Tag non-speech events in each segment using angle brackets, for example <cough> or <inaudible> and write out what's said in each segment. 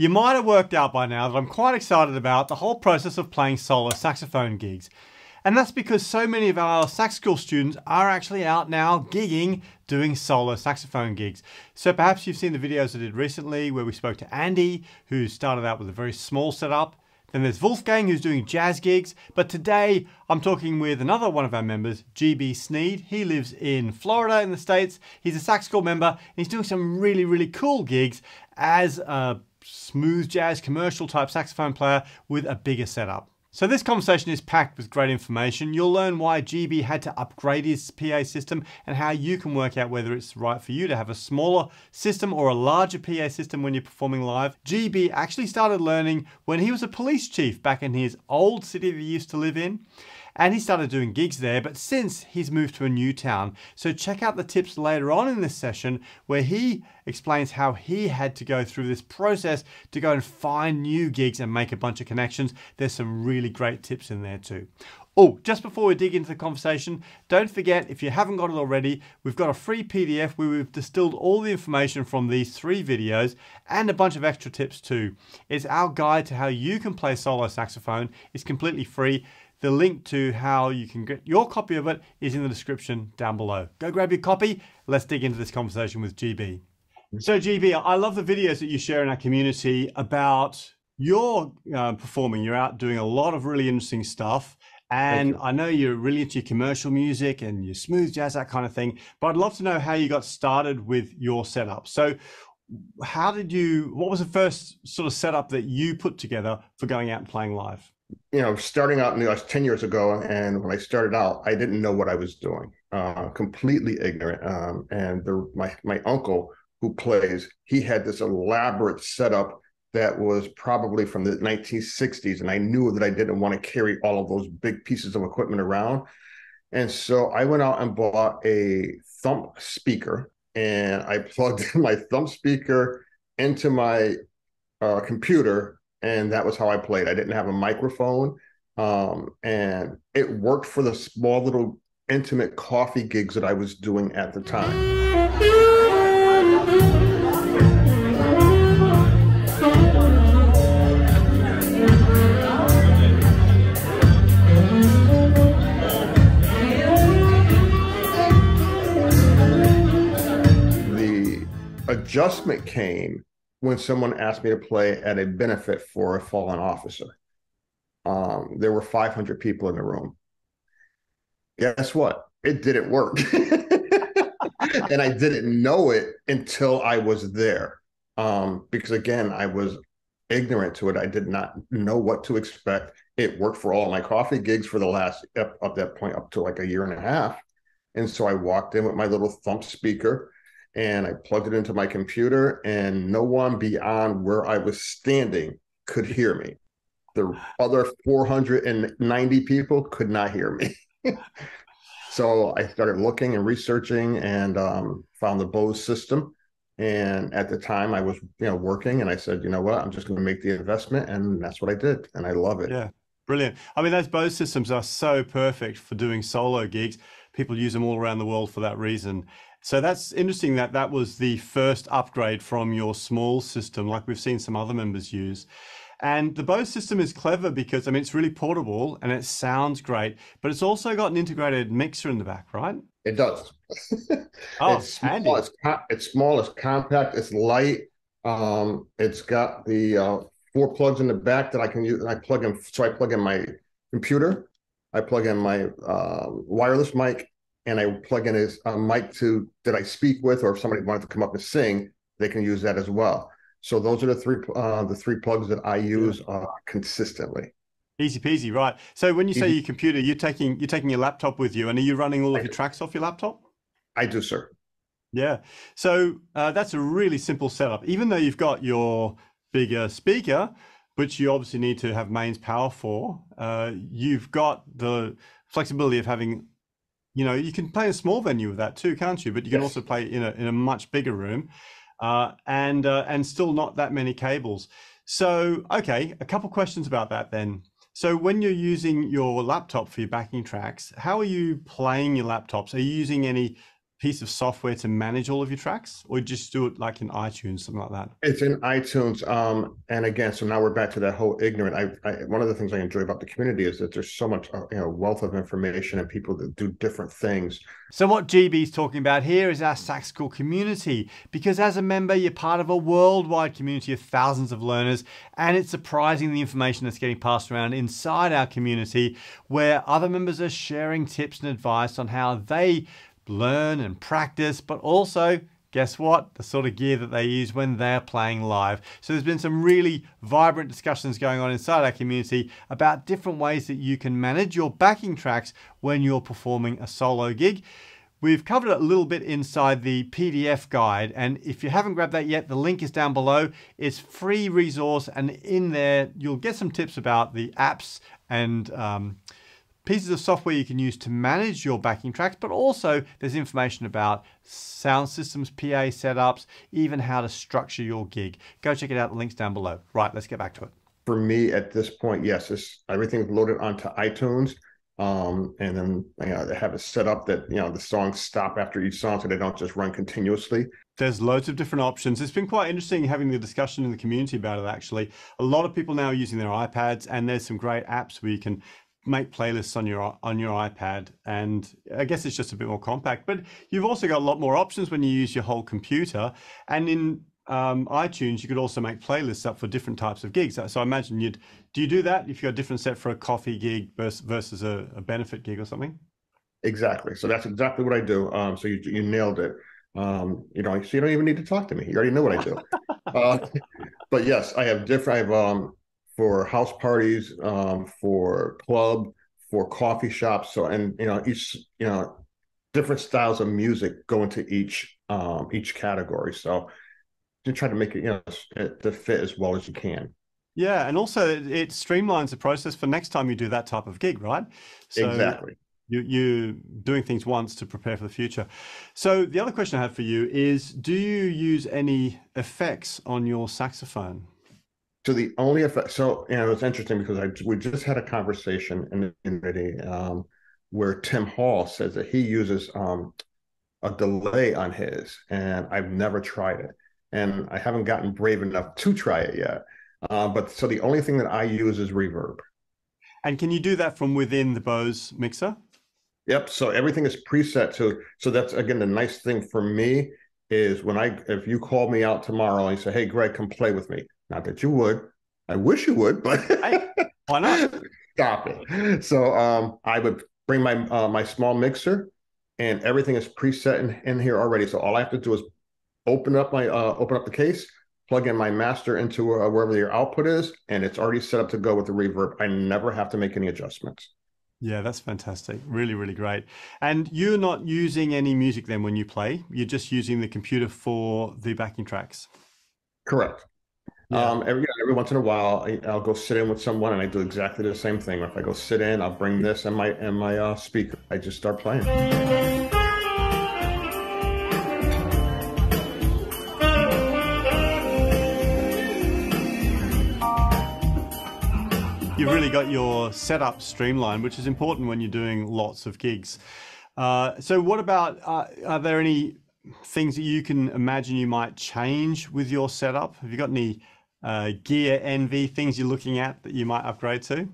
You might have worked out by now that I'm quite excited about the whole process of playing solo saxophone gigs. And that's because so many of our sax school students are actually out now gigging doing solo saxophone gigs. So perhaps you've seen the videos I did recently where we spoke to Andy, who started out with a very small setup. Then there's Wolfgang, who's doing jazz gigs. But today I'm talking with another one of our members, GB Sneed. He lives in Florida in the States. He's a sax school member and he's doing some really, really cool gigs as a smooth jazz commercial type saxophone player with a bigger setup. So this conversation is packed with great information. You'll learn why GB had to upgrade his PA system and how you can work out whether it's right for you to have a smaller system or a larger PA system when you're performing live. GB actually started learning when he was a police chief back in his old city that he used to live in and he started doing gigs there, but since he's moved to a new town. So check out the tips later on in this session where he explains how he had to go through this process to go and find new gigs and make a bunch of connections. There's some really great tips in there too. Oh, just before we dig into the conversation, don't forget if you haven't got it already, we've got a free PDF where we've distilled all the information from these three videos and a bunch of extra tips too. It's our guide to how you can play solo saxophone. It's completely free. The link to how you can get your copy of it is in the description down below. Go grab your copy. Let's dig into this conversation with GB. So, GB, I love the videos that you share in our community about your uh, performing. You're out doing a lot of really interesting stuff. And I know you're really into commercial music and your smooth jazz, that kind of thing. But I'd love to know how you got started with your setup. So, how did you, what was the first sort of setup that you put together for going out and playing live? You know, starting out in the 10 years ago, and when I started out, I didn't know what I was doing, uh, completely ignorant. Um, and the, my, my uncle who plays, he had this elaborate setup that was probably from the 1960s. And I knew that I didn't want to carry all of those big pieces of equipment around. And so I went out and bought a thump speaker and I plugged <laughs> my thump speaker into my uh, computer and that was how I played. I didn't have a microphone, um, and it worked for the small little intimate coffee gigs that I was doing at the time. The adjustment came when someone asked me to play at a benefit for a fallen officer. Um, there were 500 people in the room. Guess what? It didn't work. <laughs> and I didn't know it until I was there. Um, because again, I was ignorant to it. I did not know what to expect. It worked for all my coffee gigs for the last up, up that point up to like a year and a half. And so I walked in with my little thump speaker and I plugged it into my computer, and no one beyond where I was standing could hear me. The other 490 people could not hear me. <laughs> so I started looking and researching and um, found the Bose system. And at the time, I was you know working, and I said, you know what, I'm just going to make the investment, and that's what I did, and I love it. Yeah, brilliant. I mean, those Bose systems are so perfect for doing solo gigs. People use them all around the world for that reason. So that's interesting that that was the first upgrade from your small system, like we've seen some other members use. And the Bose system is clever because, I mean, it's really portable and it sounds great, but it's also got an integrated mixer in the back, right? It does. <laughs> oh, it's small, it's, it's, small, it's compact, it's light. Um, it's got the uh, four plugs in the back that I can use. I plug in, so I plug in my computer, I plug in my uh, wireless mic, and I plug in his uh, mic to that I speak with, or if somebody wanted to come up and sing, they can use that as well. So those are the three uh, the three plugs that I use uh, consistently. Easy peasy, right? So when you say your computer, you're taking you're taking your laptop with you, and are you running all of your tracks off your laptop? I do, sir. Yeah. So uh, that's a really simple setup. Even though you've got your bigger speaker, which you obviously need to have mains power for, uh, you've got the flexibility of having you know, you can play a small venue with that too, can't you? But you can yes. also play in a in a much bigger room, uh, and uh, and still not that many cables. So, okay, a couple questions about that then. So, when you're using your laptop for your backing tracks, how are you playing your laptops? Are you using any piece of software to manage all of your tracks, or just do it like in iTunes, something like that? It's in iTunes. Um, and again, so now we're back to that whole ignorant. I, I, one of the things I enjoy about the community is that there's so much, uh, you know, wealth of information and people that do different things. So what GB's talking about here is our Sax School community, because as a member, you're part of a worldwide community of thousands of learners, and it's surprising the information that's getting passed around inside our community, where other members are sharing tips and advice on how they learn and practice, but also guess what? The sort of gear that they use when they're playing live. So there's been some really vibrant discussions going on inside our community about different ways that you can manage your backing tracks when you're performing a solo gig. We've covered it a little bit inside the PDF guide, and if you haven't grabbed that yet, the link is down below. It's free resource, and in there you'll get some tips about the apps and um, pieces of software you can use to manage your backing tracks, but also there's information about sound systems, PA setups, even how to structure your gig. Go check it out. The link's down below. Right, let's get back to it. For me at this point, yes, it's, everything's loaded onto iTunes. Um, and then you know, they have it set up that you know the songs stop after each song so they don't just run continuously. There's loads of different options. It's been quite interesting having the discussion in the community about it actually. A lot of people now are using their iPads and there's some great apps where you can make playlists on your on your iPad, and I guess it's just a bit more compact. But you've also got a lot more options when you use your whole computer, and in um, iTunes, you could also make playlists up for different types of gigs. So I imagine you'd do you do that if you got a different set for a coffee gig versus, versus a, a benefit gig or something? Exactly. So that's exactly what I do. Um, so you you nailed it. Um, you know, so you don't even need to talk to me. You already know what I do. <laughs> uh, but yes, I have different. I have um, for house parties, um, for club, for coffee shops. So, and you know, each you know, different styles of music go into each um, each category. So, to try to make it you know to fit as well as you can. Yeah, and also it streamlines the process for next time you do that type of gig, right? So exactly. You you doing things once to prepare for the future. So the other question I have for you is: Do you use any effects on your saxophone? So the only effect, so you know, it's interesting because I we just had a conversation in the community um, where Tim Hall says that he uses um, a delay on his, and I've never tried it, and I haven't gotten brave enough to try it yet. Uh, but so the only thing that I use is reverb. And can you do that from within the Bose mixer? Yep. So everything is preset. So so that's again the nice thing for me is when I if you call me out tomorrow and you say, "Hey, Greg, come play with me," Not that you would. I wish you would, but why not? <laughs> Stop it. So um, I would bring my uh, my small mixer, and everything is preset in, in here already. So all I have to do is open up my uh, open up the case, plug in my master into uh, wherever your output is, and it's already set up to go with the reverb. I never have to make any adjustments. Yeah, that's fantastic. Really, really great. And you're not using any music then when you play. You're just using the computer for the backing tracks. Correct. Yeah. Um, every every once in a while, I, will go sit in with someone, and I do exactly the same thing. If I go sit in, I'll bring this and my and my uh, speaker. I just start playing. You've really got your setup streamlined, which is important when you're doing lots of gigs. Uh, so, what about? Uh, are there any things that you can imagine you might change with your setup? Have you got any uh, gear envy things you're looking at that you might upgrade to?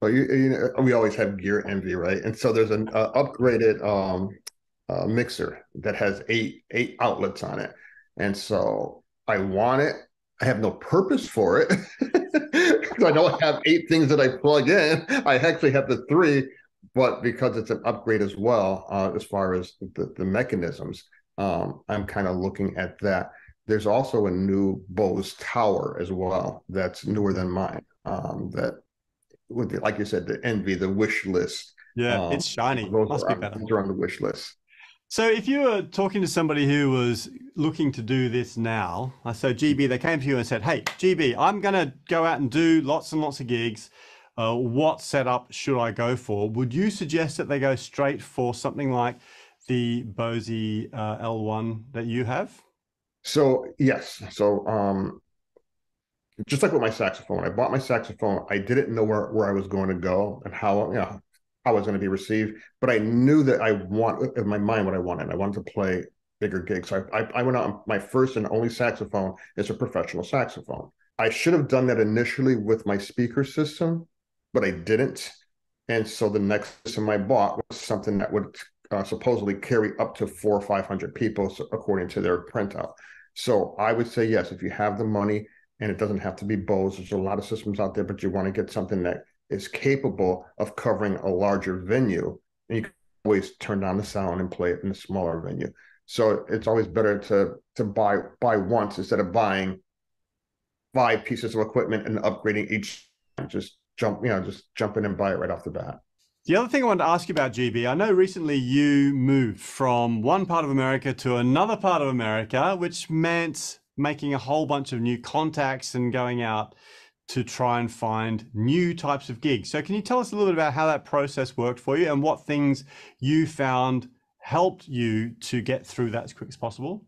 Well, you, you know, we always have gear envy, right? And so there's an uh, upgraded um, uh, mixer that has eight eight outlets on it, and so I want it. I have no purpose for it <laughs> because I don't have eight things that I plug in. I actually have the three, but because it's an upgrade as well, uh, as far as the, the mechanisms, um, I'm kind of looking at that. There's also a new Bose Tower as well that's newer than mine. Um, that the, like you said, the envy, the wish list. Yeah, um, it's shiny. Those Must are, be better. They're on the wish list. So if you were talking to somebody who was looking to do this now, so GB, they came to you and said, "Hey, GB, I'm going to go out and do lots and lots of gigs. Uh, what setup should I go for?" Would you suggest that they go straight for something like the Bose uh, L1 that you have? So yes, so um, just like with my saxophone, I bought my saxophone. I didn't know where, where I was going to go and how you know how I was going to be received, but I knew that I want in my mind what I wanted. I wanted to play bigger gigs. So I, I, I went out. My first and only saxophone is a professional saxophone. I should have done that initially with my speaker system, but I didn't. And so the next system I bought was something that would uh, supposedly carry up to four or 500 people, according to their printout. So I would say, yes, if you have the money and it doesn't have to be Bose, there's a lot of systems out there, but you want to get something that is capable of covering a larger venue. And you can always turn down the sound and play it in a smaller venue. So it's always better to to buy buy once instead of buying five pieces of equipment and upgrading each. Just jump, you know, just jump in and buy it right off the bat. The other thing I wanted to ask you about, GB, I know recently you moved from one part of America to another part of America, which meant making a whole bunch of new contacts and going out to try and find new types of gigs. So, can you tell us a little bit about how that process worked for you and what things you found helped you to get through that as quick as possible?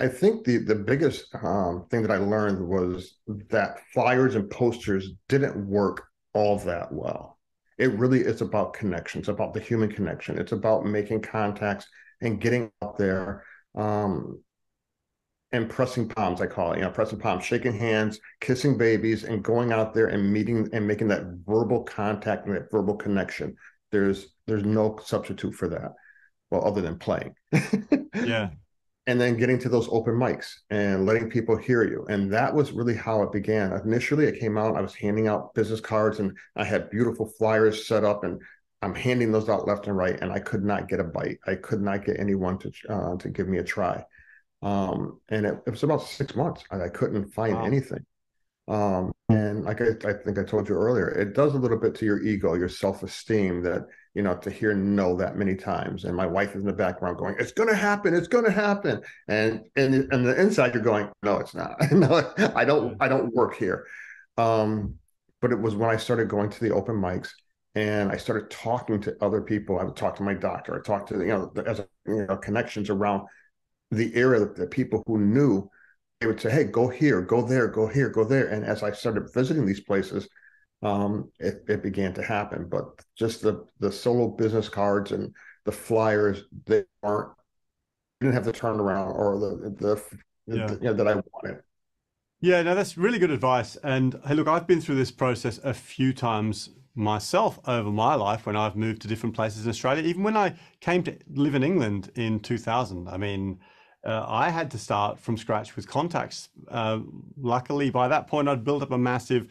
I think the the biggest um, thing that I learned was that flyers and posters didn't work all that well it really is about connections, about the human connection. It's about making contacts and getting out there um, and pressing palms, I call it, you know, pressing palms, shaking hands, kissing babies, and going out there and meeting and making that verbal contact and that verbal connection. There's there's no substitute for that. Well, other than playing. <laughs> yeah and then getting to those open mics and letting people hear you. And that was really how it began. Initially, I came out, I was handing out business cards and I had beautiful flyers set up and I'm handing those out left and right. And I could not get a bite. I could not get anyone to, uh, to give me a try. Um, and it, it, was about six months. I, I couldn't find wow. anything. Um, and like I, I think I told you earlier, it does a little bit to your ego, your self-esteem that you know, to hear no that many times. And my wife is in the background going, "It's going to happen. It's going to happen." And and and the inside you're going, "No, it's not. <laughs> no, I don't. I don't work here." Um, but it was when I started going to the open mics and I started talking to other people. I would talk to my doctor. I talked to you know as you know connections around the area the people who knew. They would say, "Hey, go here, go there, go here, go there." And as I started visiting these places, um, it, it began to happen. But just the the solo business cards and the flyers, they aren't didn't have the turnaround or the the, yeah. the you know, that I wanted. Yeah, no, that's really good advice. And hey, look, I've been through this process a few times myself over my life when I've moved to different places in Australia. Even when I came to live in England in 2000, I mean, uh, I had to start from scratch with contacts. Uh, luckily, by that point, I'd built up a massive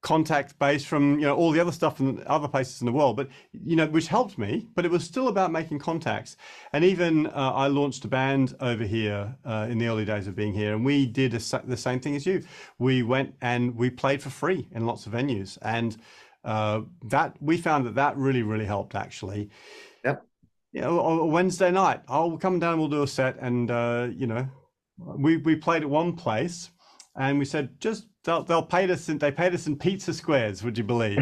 contact base from you know all the other stuff in other places in the world but you know which helped me but it was still about making contacts. And even uh, i launched a band over here uh, in the early days of being here and we did a, the same thing as you. We went and we played for free in lots of venues and uh, that we found that that really really helped actually. Yep. You know a wednesday night i'll come down we'll do a set and uh, you know we we played at one place and we said just they'll, they'll pay us in, they paid us in pizza squares, would you believe?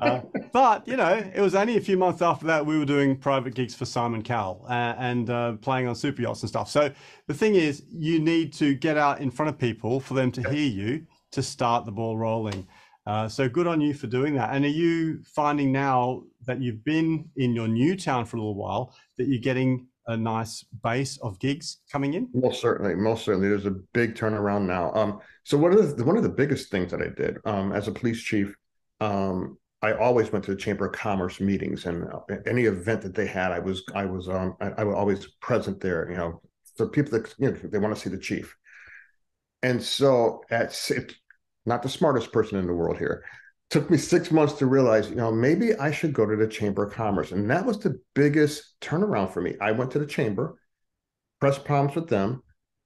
uh, but, you know, it was only a few months after that we were doing private gigs for Simon Cowell uh, and uh, playing on super yachts and stuff. So the thing is, you need to get out in front of people for them to hear you to start the ball rolling. Uh, so good on you for doing that. And are you finding now that you've been in your new town for a little while that you're getting a nice base of gigs coming in? Most certainly, most certainly. There's a big turnaround now. Um, so one of the one of the biggest things that I did um, as a police chief, um, I always went to the Chamber of Commerce meetings and uh, any event that they had, I was I was um, I, I was always present there. You know, so people that you know they want to see the chief, and so at not the smartest person in the world here, took me six months to realize, you know, maybe I should go to the Chamber of Commerce. And that was the biggest turnaround for me. I went to the Chamber, pressed palms with them,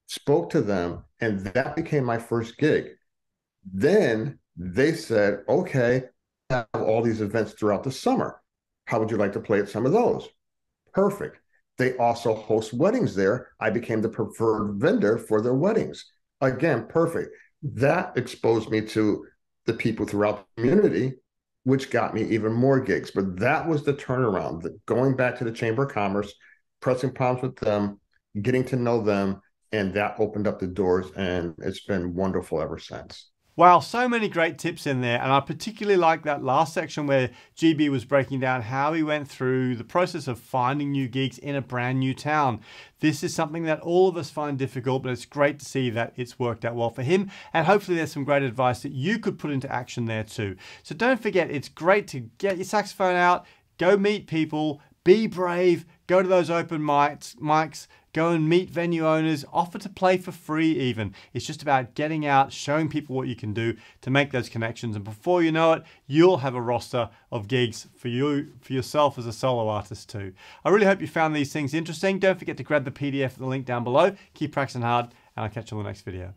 spoke to them, and that became my first gig. Then they said, okay, have all these events throughout the summer. How would you like to play at some of those? Perfect. They also host weddings there. I became the preferred vendor for their weddings. Again, perfect. That exposed me to the people throughout the community, which got me even more gigs. But that was the turnaround. The, going back to the Chamber of Commerce, pressing palms with them, getting to know them, and that opened up the doors, and it's been wonderful ever since. Wow, so many great tips in there. And I particularly like that last section where GB was breaking down how he went through the process of finding new gigs in a brand new town. This is something that all of us find difficult, but it's great to see that it's worked out well for him. And hopefully there's some great advice that you could put into action there too. So don't forget, it's great to get your saxophone out, go meet people, be brave, go to those open mics, mics Go and meet venue owners, offer to play for free even. It's just about getting out, showing people what you can do to make those connections. And before you know it, you'll have a roster of gigs for you, for yourself as a solo artist too. I really hope you found these things interesting. Don't forget to grab the PDF at the link down below. Keep practicing hard and I'll catch you on the next video.